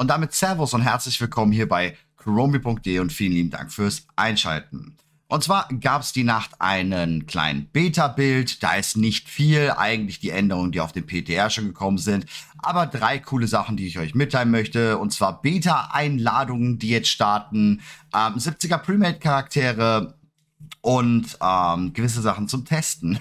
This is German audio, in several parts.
Und damit Servus und herzlich willkommen hier bei chromie.de und vielen lieben Dank fürs Einschalten. Und zwar gab es die Nacht einen kleinen Beta-Bild. Da ist nicht viel, eigentlich die Änderungen, die auf dem PTR schon gekommen sind. Aber drei coole Sachen, die ich euch mitteilen möchte. Und zwar Beta-Einladungen, die jetzt starten. Ähm, 70er Premade-Charaktere und ähm, gewisse Sachen zum Testen.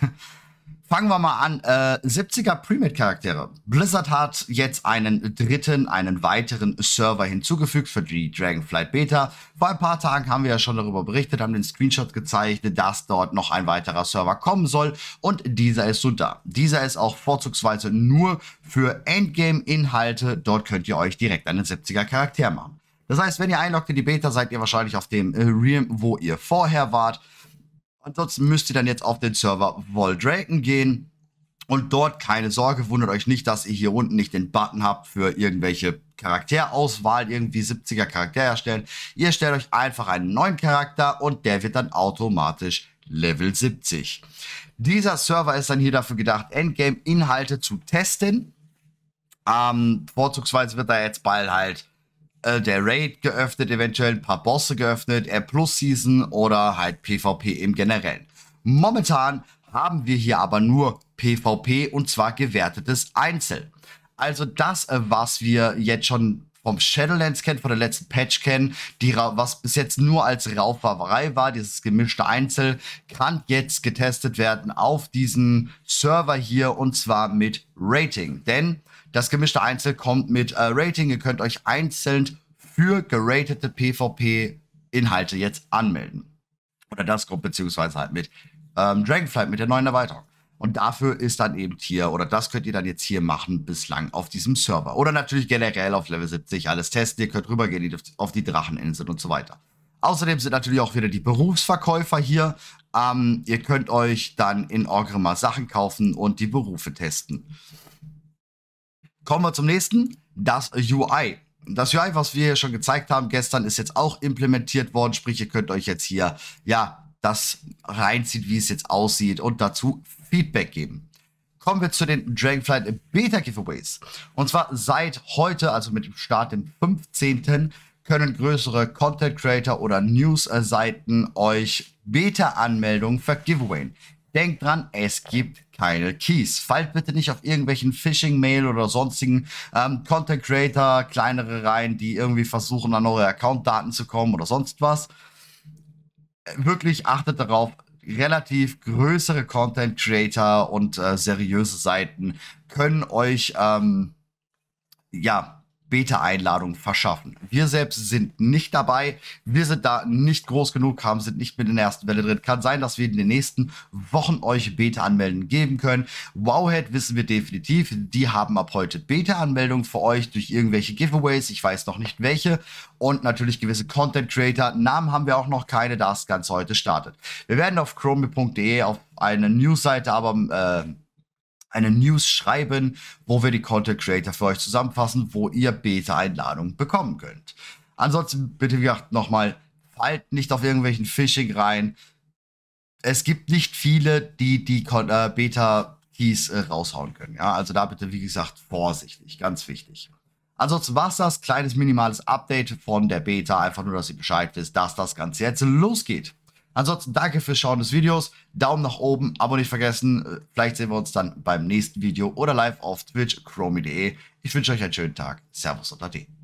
Fangen wir mal an. Äh, 70er Premade-Charaktere. Blizzard hat jetzt einen dritten, einen weiteren Server hinzugefügt für die Dragonflight Beta. Vor ein paar Tagen haben wir ja schon darüber berichtet, haben den Screenshot gezeigt, dass dort noch ein weiterer Server kommen soll. Und dieser ist so da. Dieser ist auch vorzugsweise nur für Endgame-Inhalte. Dort könnt ihr euch direkt einen 70er Charakter machen. Das heißt, wenn ihr einloggt in die Beta, seid ihr wahrscheinlich auf dem äh, Realm, wo ihr vorher wart. Ansonsten müsst ihr dann jetzt auf den Server Voldraken gehen. Und dort keine Sorge, wundert euch nicht, dass ihr hier unten nicht den Button habt für irgendwelche Charakterauswahl, irgendwie 70er Charakter erstellen. Ihr stellt euch einfach einen neuen Charakter und der wird dann automatisch Level 70. Dieser Server ist dann hier dafür gedacht, Endgame-Inhalte zu testen. Ähm, vorzugsweise wird da jetzt bald halt äh, der Raid geöffnet, eventuell ein paar Bosse geöffnet, R Plus Season oder halt PvP im Generellen. Momentan haben wir hier aber nur PvP und zwar gewertetes Einzel. Also das, äh, was wir jetzt schon vom Shadowlands kennen, von der letzten Patch kennen, die, was bis jetzt nur als Rauffahrerei war, dieses gemischte Einzel, kann jetzt getestet werden auf diesen Server hier und zwar mit Rating. Denn das gemischte Einzel kommt mit äh, Rating. Ihr könnt euch einzeln für geratete PvP-Inhalte jetzt anmelden. Oder das kommt beziehungsweise halt mit ähm, Dragonflight, mit der neuen Erweiterung. Und dafür ist dann eben hier, oder das könnt ihr dann jetzt hier machen, bislang auf diesem Server. Oder natürlich generell auf Level 70 alles testen. Ihr könnt rübergehen auf die Dracheninseln und so weiter. Außerdem sind natürlich auch wieder die Berufsverkäufer hier. Ähm, ihr könnt euch dann in Orgrimmar Sachen kaufen und die Berufe testen. Kommen wir zum nächsten, das UI. Das UI, was wir hier schon gezeigt haben gestern, ist jetzt auch implementiert worden. Sprich, ihr könnt euch jetzt hier, ja, das reinziehen, wie es jetzt aussieht und dazu Feedback geben. Kommen wir zu den Dragonflight Beta Giveaways. Und zwar seit heute, also mit dem Start dem 15., können größere Content Creator oder News-Seiten euch Beta-Anmeldungen für Giveaway. Denkt dran, es gibt keine Keys. Fallt bitte nicht auf irgendwelchen Phishing-Mail oder sonstigen ähm, Content Creator, kleinere rein, die irgendwie versuchen, an eure Account-Daten zu kommen oder sonst was. Wirklich achtet darauf, relativ größere Content Creator und äh, seriöse Seiten können euch ähm, ja Beta-Einladung verschaffen. Wir selbst sind nicht dabei. Wir sind da nicht groß genug, haben, sind nicht mit in der ersten Welle drin. Kann sein, dass wir in den nächsten Wochen euch Beta-Anmelden geben können. Wowhead wissen wir definitiv. Die haben ab heute Beta-Anmeldungen für euch durch irgendwelche Giveaways. Ich weiß noch nicht welche. Und natürlich gewisse Content Creator. Namen haben wir auch noch keine, da es ganz heute startet. Wir werden auf chrome.de auf eine Newsseite aber äh, eine News schreiben, wo wir die Content Creator für euch zusammenfassen, wo ihr Beta-Einladungen bekommen könnt. Ansonsten bitte, wie gesagt, nochmal, fallt nicht auf irgendwelchen Phishing rein. Es gibt nicht viele, die die äh, Beta-Keys äh, raushauen können. Ja, also da bitte, wie gesagt, vorsichtig, ganz wichtig. Ansonsten war es das, kleines minimales Update von der Beta, einfach nur, dass ihr Bescheid wisst, dass das Ganze jetzt losgeht. Ansonsten danke fürs Schauen des Videos. Daumen nach oben, Abo nicht vergessen. Vielleicht sehen wir uns dann beim nächsten Video oder live auf Twitch, chromie.de. Ich wünsche euch einen schönen Tag. Servus und Ade.